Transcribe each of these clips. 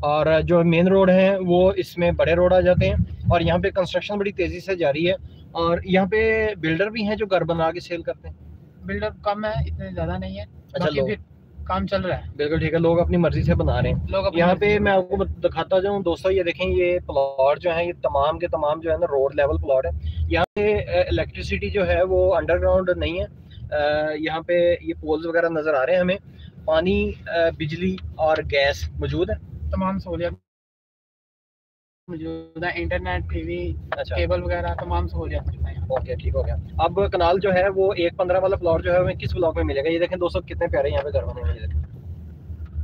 اور جو main road ہیں وہ اس میں بڑے روڈ آ جاتے ہیں اور یہاں پہ کنسٹرکشن بڑی تیزی سے جاری ہے اور یہاں پہ بلڈر بھی ہیں جو گھر بنا کے سیل کرتے ہیں۔ بلڈر کم ہے اتنے زیادہ نہیں ہے اچھا کام چل رہا ہے۔ بالکل ٹھیک ہے لوگ اپنی مرضی سے بنا رہے ہیں۔ لوگ یہاں پہ میں آپ کو دکھاتا جاؤں دوستو یہ دیکھیں یہ پلاٹ جو ہیں یہ تمام کے تمام جو ہے نا روڈ لیول پلاٹ ہے یہاں پہ الیکٹریسٹی جو ہے وہ انڈر گراؤنڈ نہیں ہے۔ یہاں پہ یہ پولز وغیرہ نظر آ رہے ہیں ہمیں۔ پانی بجلی اور گیس موجود ہے تمام سہولیات موجود ہے انٹرنیٹ ٹی وی اچھا۔ کیبل وغیرہ تمام سہولیات موجود ہیں۔ اوکے ٹھیک ہو گیا۔ اب کنال جو ہے وہ ایک پندرہ والا پلاٹ جو ہے کس بلاک میں ملے گا؟ یہ دیکھیں کتنے پیارے یہاں پہ گھر بنے ہوئے۔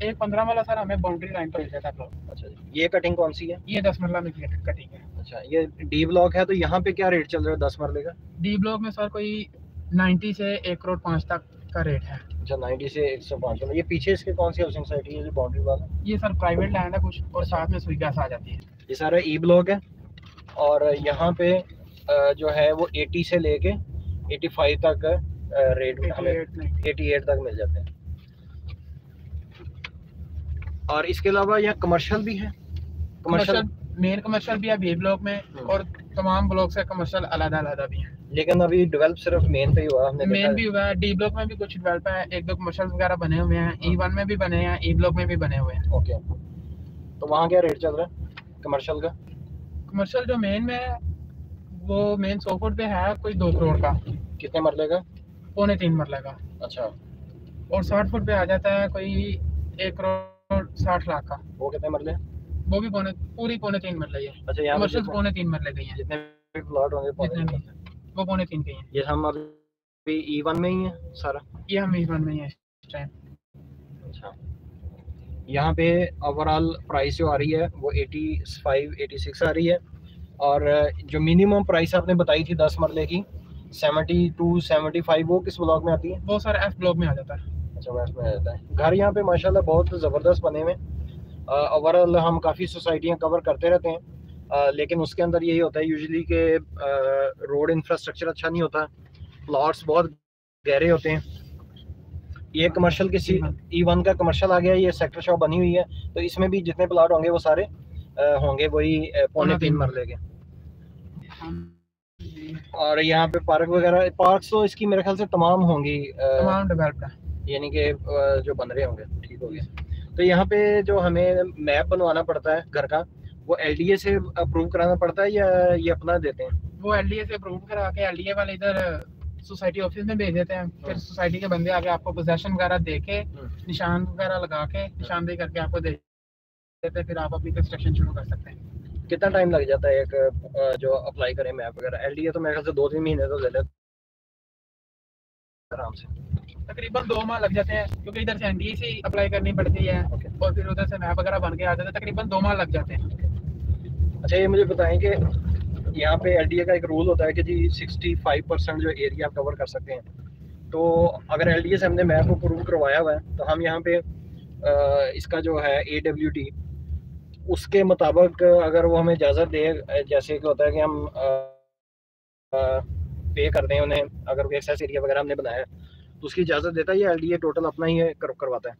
ایک پندرہ والا سر ہمیں باؤنڈری لائن پر مل جاتا ہے plot۔ اچھا جی۔ یہ کٹنگ کون سی ہے؟ یہ دس مرلہ میں کٹنگ ہے۔ اچھا یہ ڈی بلاک ہے تو یہاں پہ کیا ریٹ چل رہا ہے؟ دس مرلے کا۔ ڈی بلاک میں سر کوئی نائنٹی سے ایک کروڑ پانچ تک کا ریٹ ہے۔ اچھا نائنٹی سے ایک سو پانچ یہ پیچھے اس کے کون سی ہاؤسنگ ہے؟ جو باؤنڈری والا یہ سر پرائیویٹ لینڈ ہے کچھ اور ساتھ میں سوئی گیس آ جاتی ہے۔ یہ سارا ای بلاک ہے۔ اور یہاں پہ جو ہے وہ ایٹی سے لے کے ایٹی فائیو تک ریٹ ہمیں 88 نہیں۔ ایٹی ایٹ تک مل جاتے ہیں۔ اور اس کے علاوہ یہاں کمرشل بھی ہے۔ کمرشل مین کمرشل بھی ہے بی بلاک میں۔ اور تمام بلاک سے کمرشل علیحدہ علیحدہ بھی ہیں۔ لیکن ابھی ڈیولپ صرف مین پہ ہی ہوا ہم نے مین۔ بھی ہوا ہے ڈی بلاک میں بھی کچھ ڈیولپ ہے ایک دو کمرشل وغیرہ بنے ہوئے ہیں ای ون میں بھی بنے ہیں ای بلاک میں بھی بنے ہوئے ہیں۔ اوکے تو وہاں کیا ریٹ چل رہا ہے؟ کمرشل کا؟ کمرشل جو مین میں ہے وہ مین سو فٹ پہ ہے کوئی دو کروڑ کا۔ کتنے مرلے کا؟ پونے تین مرلے کا۔ اچھا۔ اور ساٹھ فٹ پہ آ جاتا ہے کوئی ایک کروڑ ساٹھ لاکھ کا۔ وہ کتنے مرلے؟ وہ بھی پونے پوری پونے تین مرلے ہی ہے اچھا یہاں کمرشل پونے تین مرلے گئی ہیں۔ جتنے بھی پلاٹ ہوں گے پونے بھی مرلے۔ وہ پونے تین کی ہیں یہ ہم ابھی ای ون میں ہی ہیں سارا۔ یہ ہم ای ون میں ہی ہیں اس ٹائم اچھا۔ یہاں پہ اوور آل پرائس جو آ رہی ہے وہ ایٹی فائیو ایٹی سکس آ رہی ہے۔ اور جو منیمم پرائس آپ نے بتائی تھی دس مرلے کی سیونٹی ٹو سیونٹی فائیو وہ کس بلاک میں آتی ہے؟ وہ سر ایف بلاک میں آ جاتا ہے۔ اچھا ویسٹ میں آ جاتا ہے۔ گھر یہاں پہ ماشاء اللہ بہت زبردست بنے ہوئے۔ اوور آل ہم کافی سوسائٹیاں کور کرتے رہتے ہیں۔ لیکن اس کے اندر یہی ہوتا ہے یوزلی کہ روڈ انفراسٹرکچر اچھا نہیں ہوتا پلاٹس بہت گہرے ہوتے ہیں۔ یہ کمرشل کے سی ای ون کا کمرشل آ گیا یہ سیکٹر شاپ بنی ہوئی ہے۔ تو اس میں بھی جتنے پلاٹ ہوں گے وہ سارے ہوں گے وہی پونے تین مرلے کے۔ اور یہاں پہ پارک وغیرہ پارکس تو اس کی میرے خیال سے تمام ہوں گی تمام یعنی کہ جو بن رہے ہوں گے ٹھیک ہو گیا۔ تو یہاں پہ جو ہمیں میپ بنوانا پڑتا ہے گھر کا وہ ایل ڈی اے سے اپروو کرانا پڑتا ہے یا یہ اپنا دیتے ہیں؟ وہ ایل ڈی اے سے اپروو کرا کے ایل ڈی اے والے ادھر سوسائٹی آفس میں بھیج دیتے ہیں۔ پھر۔ سوسائٹی کے بندے آگے آپ کو پوزیشن وغیرہ دے کے۔ نشان وغیرہ لگا کے نشاندہی کر کے آپ کو دے دیتے ہیں۔ پھر آپ اپنی کنسٹرکشن شروع کر سکتے ہیں۔ کتنا ٹائم لگ جاتا ہے ایک آ، جو اپلائی کرے میپ وغیرہ؟ ایل ڈی اے تو میرے خیال سے دو تین مہینے تو لے لیتے آرام سے۔ تقریباً دو ماہ لگ جاتے ہیں کیونکہ ادھر سے این ڈی اے سے اپلائی کرنی پڑتی ہے اور پھر ادھر سے میپ وغیرہ بن کے آ جاتے ہیں تقریباً دو ماہ لگ جاتے ہیں۔ اچھا یہ مجھے بتائیں کہ یہاں پہ ایل ڈی اے کا ایک رول ہوتا ہے کہ جی سکسٹی فائیو پرسینٹ جو ایریا آپ کور کر سکتے ہیں۔ تو اگر ایل ڈی اے سے ہم نے میپ کو اپروو کروایا ہوا ہے، تو ہم یہاں پہ اس کا جو ہے اے ڈبلیو ٹی اس کے مطابق اگر وہ ہمیں اجازت دے، جیسے کہ ہوتا ہے کہ ہم پے کر دیں انہیں، اگر کوئی ایکسیس ایریا وغیرہ ہم نے بنایا ہے، تو اس کی اجازت دیتا ہے یا ایل ڈی اے ٹوٹل اپنا ہی کرواتا ہے؟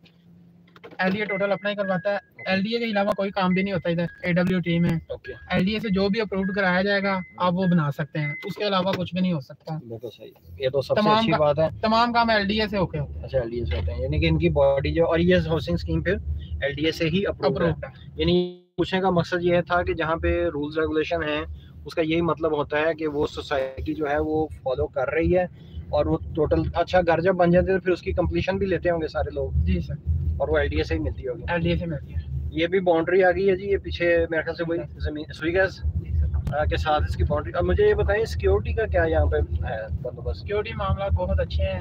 ایل ڈی اے ٹوٹل اپنا ہی کرواتا ہے۔ ایل ڈی اے کے علاوہ کوئی کام بھی نہیں ہوتا ادھر اے ڈبلیو ٹی میں اوکے ایل ڈی اے سے جو بھی اپروڈ کرایا جائے گا آپ وہ بنا سکتے ہیں اس کے علاوہ کچھ بھی نہیں ہو سکتا بالکل صحیح یہ تو سب سے اچھی بات ہے تمام کام ایل ڈی اے سے ہوتے اچھا ایل ڈی اے سے ہوتے ہیں یعنی کہ ان کی باڈی جو اور یہ ہاؤسنگ اسکیم پھر ایل ڈی اے سے ہی ہیں ہے اپروڈ ہے یعنی پوچھنے کا مقصد یہ تھا کہ جہاں پہ رولز ریگولیشن ہیں اس کا یہی مطلب ہوتا ہے کہ وہ سوسائٹی جو ہے وہ فالو کر رہی ہے اور وہ ٹوٹل اچھا گھر جب بن جاتے ہیں تو پھر اس کی کمپلیشن بھی لیتے ہوں گے سارے لوگ جی سر اور وہ ایل ڈی اے سے ہی ملتی ہوگی ایل ڈی اے سے ملتی ہے یہ بھی باؤنڈری آ گئی ہے جی یہ پیچھے میرے خیال سے وہی زمین سوئی گیس جی کے ساتھ اس کی باؤنڈری اب مجھے یہ بتائیں سیکیورٹی کا کیا یہاں پہ ہے بندوبست؟ سیکورٹی معاملات بہت اچھے ہیں۔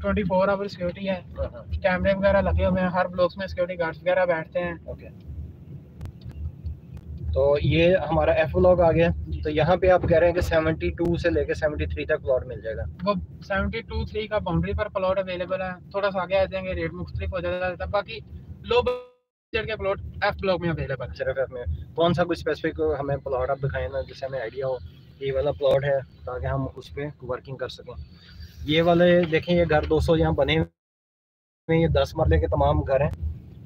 ٹوئنٹی فور آور سیکورٹی ہے۔ ہاں، ہاں، کیمرے وغیرہ لگے ہوئے ہیں ہر بلاکس میں سیکورٹی گارڈس وغیرہ بیٹھتے ہیں۔ اوکے۔ تو یہ ہمارا ایف بلاک آ گیا۔ تو یہاں پہ آپ کہہ رہے ہیں کہ سیونٹی ٹو سے لے کے سیونٹی تھری تک پلاٹ مل جائے گا۔ وہ سیونٹی ٹو تھری کا باؤنڈری پر پلاٹ اویلیبل ہے۔ تھوڑا سا آگے آ جائیں گے ریٹ مختلف ہو جاتا ہے۔ باقی لو کے پلاٹ ایف بلاک میں اویلیبل ہے صرف ایف میں. کون سا کوئی اسپیسیفک ہمیں پلاٹ آپ دکھائیں نا جس سے ہمیں آئیڈیا ہو یہ والا پلاٹ ہے تاکہ ہم اس پہ ورکنگ کر سکیں. یہ والے دیکھیں یہ گھر دو سو یہاں بنے ہوئے یہ دس مرلے کے تمام گھر ہیں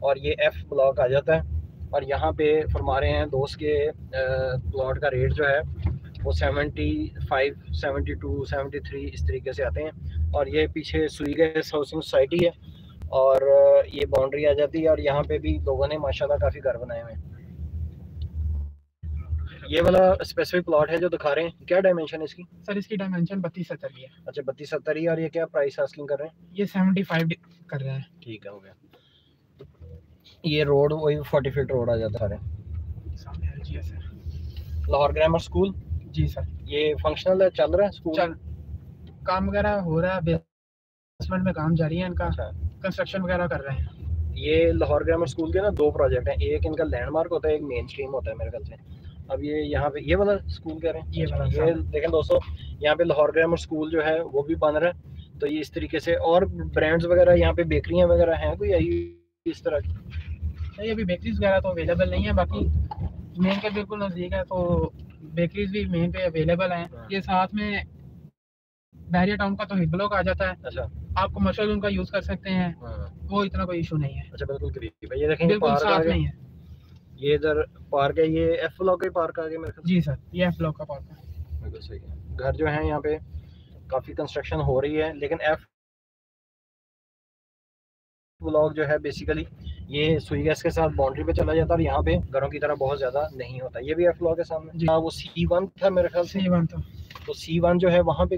اور یہ ایف بلاک آ جاتا ہے اور یہاں پہ فرما رہے ہیں دوست کے پلاٹ کا ریٹ جو ہے وہ seventy five seventy two seventy three اس طریقے سے آتے ہیں اور یہ پیچھے سوئی گیس ہاؤسنگ سوسائٹی ہے۔ اور یہ باؤنڈری آ جاتی ہے اور یہاں پہ بھی لوگوں نے ماشاء اللہ کافی گھر بنائے ہوئے ہیں۔ یہ والا اسپیسیفک پلاٹ ہے جو دکھا رہے ہیں۔ کیا ڈائمینشن ہے اس کی؟ سر اس کی ڈائمینشن بتیس ستر کی ہے۔ اچھا بتیس ستر ہی اور یہ کیا پرائس آسکنگ کر رہے ہیں؟ یہ سیونٹی فائیو کر رہے ہیں۔ ٹھیک ہے ہو گیا۔ یہ روڈ وہی فورٹی فٹ روڈ آ جاتا ہے جی ہے لاہور گرامر اسکول جی سر۔ یہ فنکشنل ہے چل رہا ہے اسکول کام وغیرہ ہو رہا ہے میں کام جاری ہے ان کا۔ اچھا۔ کنسٹرکشن وغیرہ کر رہے ہیں۔ یہ لاہور گرامر اسکول کے نا دو پروجیکٹ ہیں۔ ایک ان کا لینڈ مارک ہوتا ہے ایک مین اسٹریم ہوتا ہے میرے خیال سے۔ اب یہ یہاں پہ یہ والا اسکول کہہ رہے ہیں؟ یہ والا یہ دیکھیں دوستو یہاں پہ لاہور گرامر اسکول جو ہے وہ بھی بن رہا ہے۔ تو یہ اس طریقے سے اور برانڈز وغیرہ یہاں پہ بیکریاں وغیرہ ہیں؟ کوئی یہی اس طرح کی؟ نہیں ابھی بیکریز وغیرہ تو اویلیبل نہیں ہے باقی مین کے بالکل نزدیک ہے تو بیکریز بھی مین پہ اویلیبل ہیں۔ ہاں۔ یہ ساتھ میں بحریہ ٹاؤن کا تو ہٹ بلاک آ جاتا ہے۔ اچھا۔ آپ کمرشل ان کا یوز کر سکتے ہیں ہاں۔ وہ اتنا کوئی ایشو نہیں ہے۔ اچھا بالکل قریب ہے۔ یہ دیکھیں بالکل ساتھ آگے۔ نہیں ہے۔ یہ ادھر پارک ہے یہ ایف بلاک کا پارک آگے میرے خیال جی سر یہ ایف بلاک کا پارک ہے۔ بالکل صحیح ہے۔ گھر جو ہیں یہاں پہ کافی کنسٹرکشن ہو رہی ہے لیکن ایف بلاک جو ہے بیسیکلی یہ سوئی گیس کے ساتھ باؤنڈری پہ چلا جاتا ہے اور یہاں پہ گھروں کی طرح بہت زیادہ نہیں ہوتا۔ یہ بھی ایف بلاک ہے سامنے۔ جی۔ ہاں وہ سی ون تھا میرے خیال سے۔ سی ون تو تو سی ون جو ہے وہاں پہ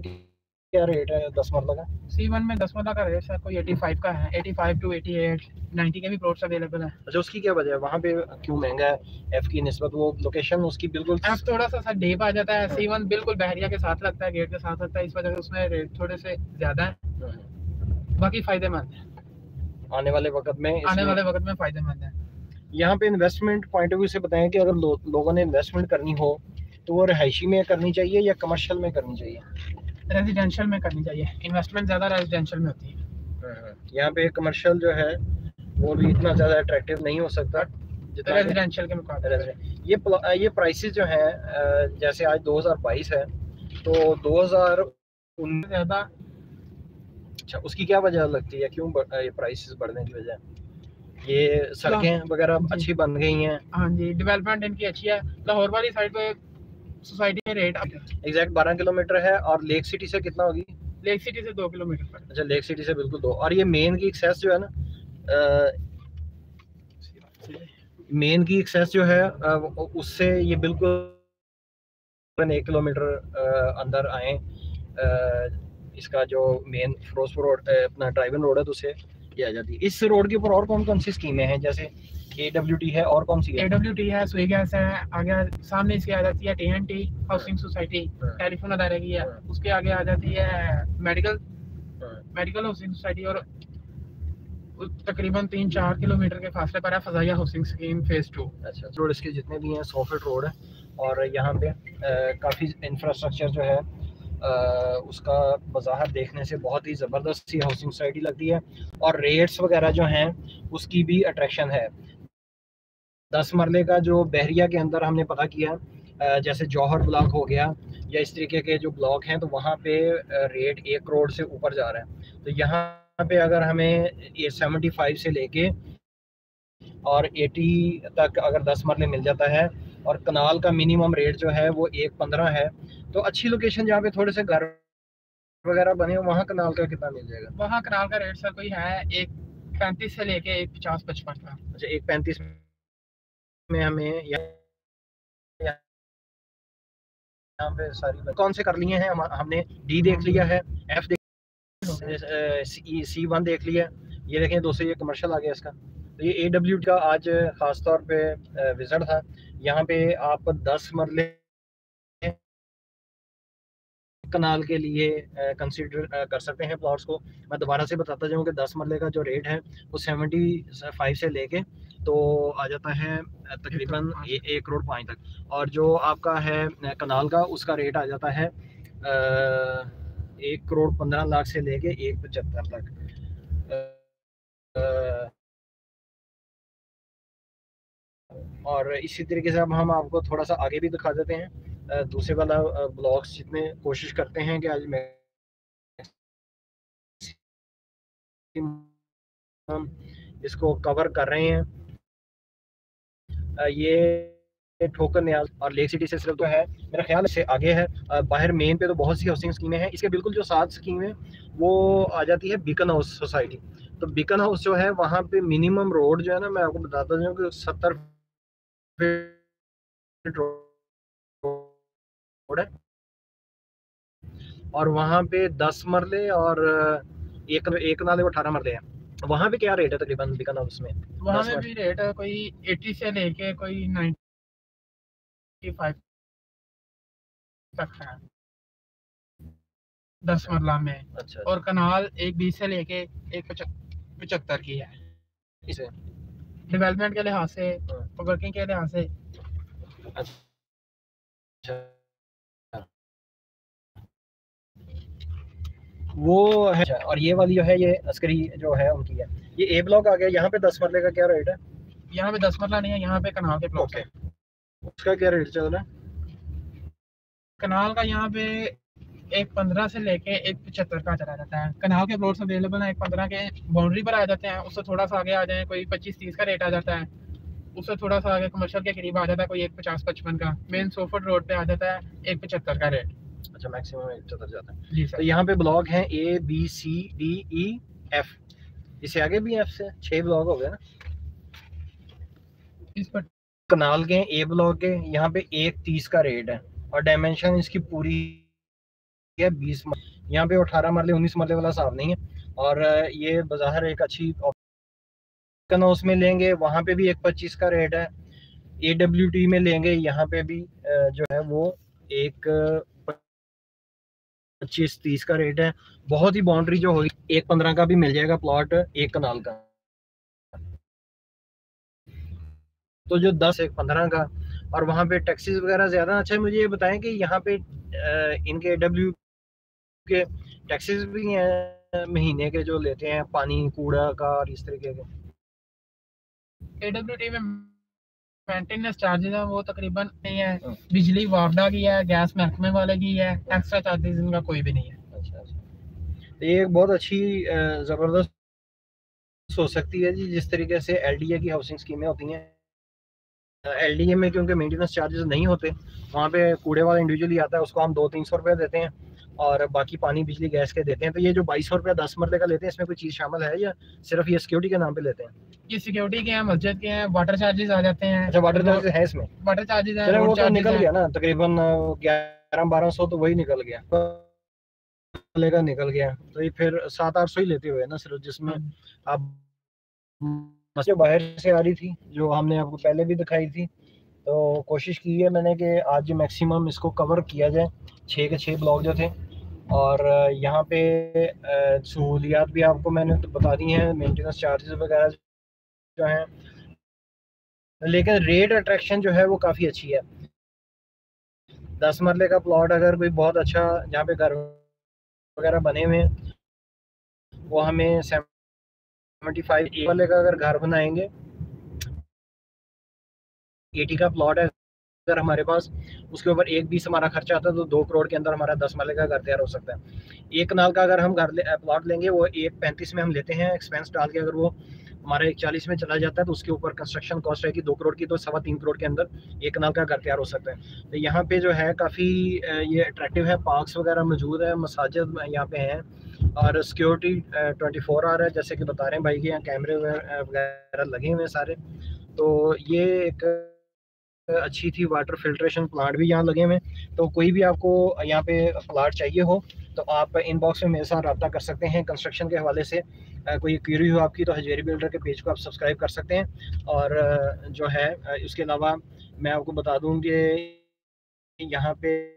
کیا ریٹ ہے دس مرلہ کا؟ سی ون میں دس مرلہ کا ریٹ سر کوئی ایٹی فائیو کا ہے eighty five two eighty eight ninety کے بھی پلاٹس اویلیبل ہیں۔ اچھا اس کی کیا وجہ ہے؟ وہاں پہ کیوں مہنگا ہے؟ ایف کی نسبت وہ لوکیشن اس کی بالکل ایف تھوڑا سا سر ڈیپ آ جاتا ہے سی ون بالکل بحریہ کے ساتھ لگتا ہے گیٹ کے ساتھ لگتا ہے اس وجہ سے اس میں ریٹ تھوڑے سے زیادہ ہیں۔ باقی فائدے مند ہیں۔ آنے والے وقت میں آنے والے وقت میں فائدے مند ہیں۔ یہاں پہ انویسٹمنٹ پوائنٹ آف ویو سے بتائیں کہ اگر لو- لوگوں نے انویسٹمنٹ کرنی ہو تو وہ رہائشی میں کرنی چاہیے یا کمرشل میں کرنی چاہیے؟ ریزیڈینشیل میں کرنی چاہیے۔ انویسٹمنٹ زیادہ ریزیڈینشیل میں ہوتی ہے۔ یہاں پہ کمرشل جو ہے وہ بھی اتنا زیادہ اٹریکٹیو نہیں ہو سکتا۔ جتنا ریزیڈینشیل کے مقابلے۔ یہ پرائسز جو ہیں جیسے آج دو ہزار بائیس ہے تو دو ہزار زیادہ۔ اچھا اس کی کیا وجہ لگتی ہے؟ کیوں یہ پرائسز بڑھنے کی وجہ؟ یہ سڑکیں وغیرہ جی۔ اچھی بن گئی ہیں۔ ہاں جی ڈیولپمنٹ ان کی اچھی ہے۔ لاہور والی سائڈ پہ سوسائٹی میں ریٹ ایگزیکٹ بارہ کلو میٹر ہے اور لیک سٹی سے کتنا ہوگی؟ لیک سٹی سے دو کلو میٹر اچھا لیک سٹی سے بالکل دو۔ اور یہ مین کی ایکسیس جو ہے نا مین کی ایکسیس جو ہے اس سے یہ بالکل ایک کلو میٹر اندر آئیں۔ اس کا جو مین فروزپور روڈ اپنا ڈرائیون روڈ ہے تو اسے یہ آ جاتی ہے اس روڈ کے اوپر اور کون کون سی اسکیمیں ہیں جیسے اے ڈبلیو ٹی ہے اور کون سی اے ڈبلیو ٹی ہے سوئی گیس ہے آگے سامنے اس کے آ جاتی ہے T N T housing society. Telephone ادارے کی ہے ہاں۔ اس کے آگے آ جاتی ہے میڈیکل۔ میڈیکل ہاؤسنگ سوسائٹی اور تقریباً تین چار کلو میٹر کے فاصلے پر ہے Fazaia housing scheme phase two اچھا روڈ اس کے جتنے بھی ہیں سو فٹ روڈ ہے اور یہاں پہ کافی انفراسٹرکچر جو ہے اس کا وضاحت دیکھنے سے بہت ہی زبردست سی ہاؤسنگ سوسائٹی لگتی ہے اور ریٹس وغیرہ جو ہیں، اس کی بھی اٹریکشن ہے۔ دس مرلے کا جو بحریہ کے اندر ہم نے پتہ کیا جیسے جوہر بلاک ہو گیا یا اس طریقے کے جو بلاک ہیں، تو وہاں پہ ریٹ ایک کروڑ سے اوپر جا رہا ہے۔ تو یہاں پہ اگر ہمیں سیونٹی فائیو سے لے کے اور ایٹی تک اگر دس مرلے مل جاتا ہے اور کنال کا منیمم ریٹ جو ہے وہ ایک پندرہ ہے۔ تو اچھی لوکیشن جہاں پہ تھوڑے سے گھر وغیرہ بنے وہاں کنال کا کتنا مل جائے گا؟ وہاں کنال کا ریٹ سر کوئی ہے ایک پینتیس سے لے کے ایک پچاس پچپن کا۔ اچھا ایک پینتیس میں ہمیں یہاں پہ ساری کون سے کر لیے ہیں؟ ہم نے ڈی دیکھ لیا ہے ایف سی ون دیکھ لیا یہ دیکھیں دوستوں یہ کمرشل آ گیا اس کا۔ یہ اے ڈبلیو کا آج خاص طور پہ وزٹ تھا۔ یہاں پہ آپ دس مرلے کنال کے لیے کنسیڈر کر سکتے ہیں پلاٹس کو۔ میں دوبارہ سے بتاتا جاؤں کہ دس مرلے کا جو ریٹ ہے وہ سیونٹی فائیو سے لے کے تو آ جاتا ہے تقریباً ایک کروڑ پانچ تک۔ اور جو آپ کا ہے کنال کا اس کا ریٹ آ جاتا ہے ایک کروڑ پندرہ لاکھ سے لے کے ایک پچہتر تک اور اسی طریقے سے اب ہم آپ کو تھوڑا سا آگے بھی دکھا دیتے ہیں۔ دوسرے والا بلاگس جتنے کوشش کرتے ہیں کہ آج میں اس کو کور کر رہے ہیں۔ یہ ٹھوکر نیاز اور لیک سٹی سے صرف تو ہے۔ میرا خیال سے آگے ہے۔ باہر مین پہ تو بہت سی ہاؤسنگ اسکیمیں ہیں۔ اس کے بالکل جو سات اسکیمیں وہ آ جاتی ہے بیکن ہاؤس سوسائٹی تو بیکن ہاؤس جو ہے، وہاں پہ منیمم روڈ جو ہے نا، میں آپ کو بتاتا ہوں کہ ستر روڈ ہے اور وہاں پہ دس مرلے اور ایک ایک نالے وہ اٹھارہ مرلے ہیں۔ وہاں پہ کیا ریٹ ہے تقریباً ہاؤس میں؟ وہاں میں بھی ریٹ ہے کوئی ایٹی سے لے کے کوئی نائنٹی فائیو تک ہے۔ دس مرلہ میں۔ اچھا اور کنال ایک بیس سے لے کے ایک پچہتر کی ہے۔ اسے ڈیولپمنٹ کے لحاظ سے ورکنگ کے لحاظ سے۔ وہ ہے۔ اور یہ والی جو ہے یہ عسکری جو ہے ان کی ہے۔ یہ اے بلاک آ گیا یہاں پہ دس مرلے کا کیا ریٹ ہے؟ یہاں پہ دس مرلہ نہیں ہے یہاں پہ کنال کے بلاک ہے اس کا کیا ریٹ چل رہا ہے؟ کنال کا یہاں پہ ایک پندرہ سے لے کے ایک پچہتر کا چلا جاتا ہے۔ کنال کے پلاٹس اویلیبل ہیں ایک پندرہ کے باؤنڈری پر آ جاتے ہیں اس سے تھوڑا سا آگے آ جائیں کوئی پچیس تیس کا ریٹ آ جاتا ہے۔ اس سے تھوڑا سا آگے کمرشل کے قریب آ جاتا ہے کوئی ایک پچاس پچپن کا۔ مین سوفٹ روڈ پہ آ جاتا ہے ایک پچہتر کا ریٹ اچھا میکسیمم ایک پچہتر جاتا ہے۔ جی سر۔ یہاں پہ بلاک ہیں A B C D E F اس سے آگے بھی ایف سے چھ بلاک ہو گئے نا۔ اس پر کنال کے اے بلاک کے یہاں پہ ایک تیس کا ریٹ ہے۔ اور ڈائمینشن اس کی پوری ہے، بیس یہاں پہ اٹھارہ مرلے، انیس مرلے والا صاحب نہیں ہے۔ اور یہ بظاہر ایک اچھی اس میں لیں گے، وہاں پہ بھی ایک پچیس کا ریٹ ہے۔ اے ڈبلیو ٹی میں لیں گے، یہاں پہ بھی جو ہے وہ ایک پچیس، تیس کا ریٹ ہے۔ بہت ہی باؤنڈری جو ہوگی، ایک پندرہ کا بھی مل جائے گا پلاٹ ایک کنال کا۔ تو جو دس، ایک پندرہ کا۔ اور وہاں پہ ٹیکسیز وغیرہ زیادہ اچھا مجھے یہ بتائیں کہ یہاں پہ ان کے ڈبلیو کے ٹیکسیز بھی ہیں مہینے کے جو لیتے ہیں پانی کوڑا کا اور اس طریقے کے۔ اے ڈبلیو ٹی میں مینٹیننس چارجز ہیں وہ تقریباً نہیں ہے۔ بجلی وارڈا کی ہے گیس محکمے والے کی ہے ایکسٹرا چارجز ان کا کوئی بھی نہیں ہے۔ اچھا اچھا۔ یہ بہت اچھی زبردست ہو سکتی ہے جی جس طریقے سے ایل ڈی اے کی ہاؤسنگ اسکیمیں ہوتی ہیں۔ ایل ڈی اے میں کیونکہ مینٹیننس چارجز نہیں ہوتے وہاں پہ کوڑے والا انڈیویجلی آتا ہے اس کو ہم دو تین سو روپے دیتے ہیں۔ اور باقی پانی بجلی گیس کے دیتے ہیں تو یہ جو بائیس سو روپیہ دس مرلے کا لیتے ہیں اس میں کوئی چیز شامل ہے یا صرف یہ سیکورٹی کے نام پہ لیتے ہیں؟ یہ سیکورٹی کے ہیں مسجد کے ہیں واٹر چارجز آ جاتے ہیں۔ اچھا واٹر چارجز ہیں اس میں۔ واٹر چارجز ہیں وہ تو نکل گیا نا تقریباً گیارہ بارہ سو تو وہی نکل گیا۔ لے کا نکل گیا۔ تو یہ پھر سات آٹھ سو ہی لیتے ہوئے نا صرف جس میں اب مسجد باہر سے آ رہی تھی جو ہم نے آپ کو پہلے بھی دکھائی تھی۔ تو کوشش کی ہے میں نے کہ آج میکسیمم اس کو کور کیا جائے، چھ کے چھ بلاک جو تھے۔ اور یہاں پہ سہولیات بھی آپ کو میں نے بتا دی ہیں مینٹیننس چارجز وغیرہ جو ہیں۔ لیکن ریٹ اٹریکشن جو ہے وہ کافی اچھی ہے۔ دس مرلے کا پلاٹ اگر کوئی بہت اچھا جہاں پہ گھر وغیرہ بنے ہوئے ہیں، وہ ہمیں سیونٹی فائیو مرلے کا اگر گھر بنائیں گے ایٹی کا پلاٹ ہے، اگر ہمارے پاس اس کے اوپر ایک بیس ہمارا خرچہ آتا ہے تو دو کروڑ کے اندر ہمارا دس مالے کا گھر تیار ہو سکتا ہے۔ ایک کنال کا اگر ہم گھر پلاٹ لیں گے، وہ ایک پینتیس میں ہم لیتے ہیں ایکسپینس ڈال کے۔ اگر وہ ہمارا ایک چالیس میں چلا جاتا ہے تو اس کے اوپر کنسٹرکشن کاسٹ رہے گی دو کروڑ کی، تو سوا تین کروڑ کے اندر ایک کنال کا گھر تیار ہو سکتا ہے۔ تو یہاں پہ جو ہے، کافی یہ اٹریکٹیو ہے پارکس وغیرہ موجود ہے مساجد یہاں پہ ہیں۔ اور سیکورٹی ٹوئنٹی فور آ رہا ہے، جیسے کہ بتا رہے ہیں بھائی کہ یہاں کیمرے وغیرہ لگے ہوئے ہیں سارے۔ تو یہ ایک اچھی تھی واٹر فلٹریشن پلانٹ بھی یہاں لگے ہوئے تو کوئی بھی آپ کو یہاں پہ پلاٹ چاہیے ہو، تو آپ ان باکس میں میرے ساتھ رابطہ کر سکتے ہیں کنسٹرکشن کے حوالے سے۔ کوئی کیوری ہو آپ کی تو حجیری بلڈر کے پیج کو آپ سبسکرائب کر سکتے ہیں۔ اور جو ہے اس کے علاوہ میں آپ کو بتا دوں کہ یہاں پہ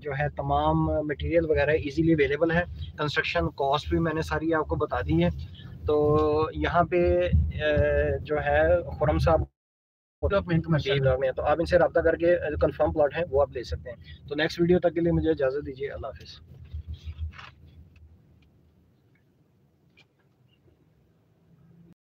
جو ہے، تمام مٹیریل وغیرہ ایزیلی اویلیبل ہے۔ کنسٹرکشن کاسٹ بھی میں نے ساری آپ کو بتا دی ہے۔ تو یہاں پہ جو ہے، خرم صاحب تو آپ ان سے رابطہ کر کے کنفرم پلاٹ ہے وہ آپ لے سکتے ہیں۔ تو نیکسٹ ویڈیو تک کے لیے مجھے اجازت دیجیے۔ اللہ حافظ۔